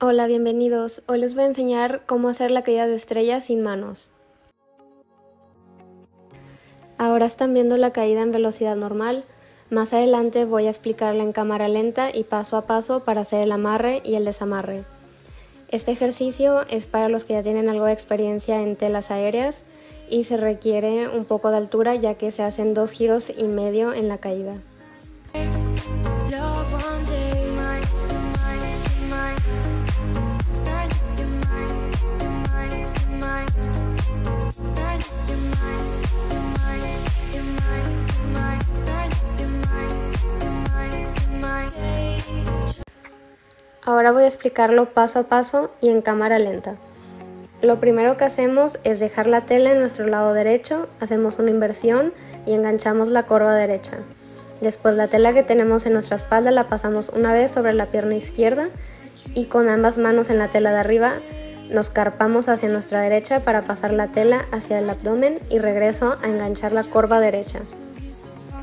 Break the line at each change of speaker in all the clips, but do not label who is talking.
Hola, bienvenidos. Hoy les voy a enseñar cómo hacer la caída de estrellas sin manos. Ahora están viendo la caída en velocidad normal. Más adelante voy a explicarla en cámara lenta y paso a paso para hacer el amarre y el desamarre. Este ejercicio es para los que ya tienen algo de experiencia en telas aéreas y se requiere un poco de altura ya que se hacen dos giros y medio en la caída. Ahora voy a explicarlo paso a paso y en cámara lenta. Lo primero que hacemos es dejar la tela en nuestro lado derecho, hacemos una inversión y enganchamos la corva derecha. Después la tela que tenemos en nuestra espalda la pasamos una vez sobre la pierna izquierda y con ambas manos en la tela de arriba nos carpamos hacia nuestra derecha para pasar la tela hacia el abdomen y regreso a enganchar la corva derecha.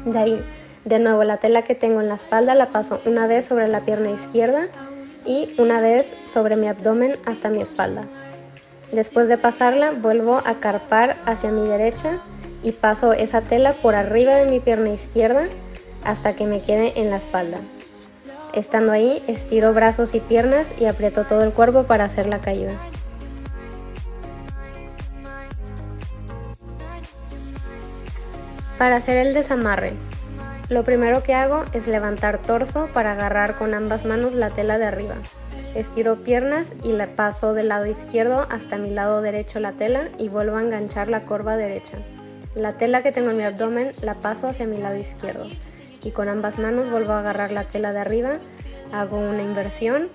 De ahí, de nuevo la tela que tengo en la espalda la paso una vez sobre la pierna izquierda y una vez sobre mi abdomen hasta mi espalda. Después de pasarla vuelvo a carpar hacia mi derecha y paso esa tela por arriba de mi pierna izquierda hasta que me quede en la espalda. Estando ahí, estiro brazos y piernas y aprieto todo el cuerpo para hacer la caída. Para hacer el desamarre, lo primero que hago es levantar torso para agarrar con ambas manos la tela de arriba. Estiro piernas y la paso del lado izquierdo hasta mi lado derecho la tela y vuelvo a enganchar la corva derecha. La tela que tengo en mi abdomen la paso hacia mi lado izquierdo y con ambas manos vuelvo a agarrar la tela de arriba, hago una inversión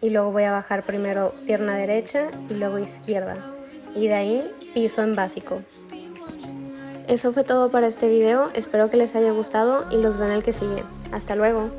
y luego voy a bajar primero pierna derecha y luego izquierda y de ahí piso en básico. Eso fue todo para este video, espero que les haya gustado y los veo en el que sigue. Hasta luego.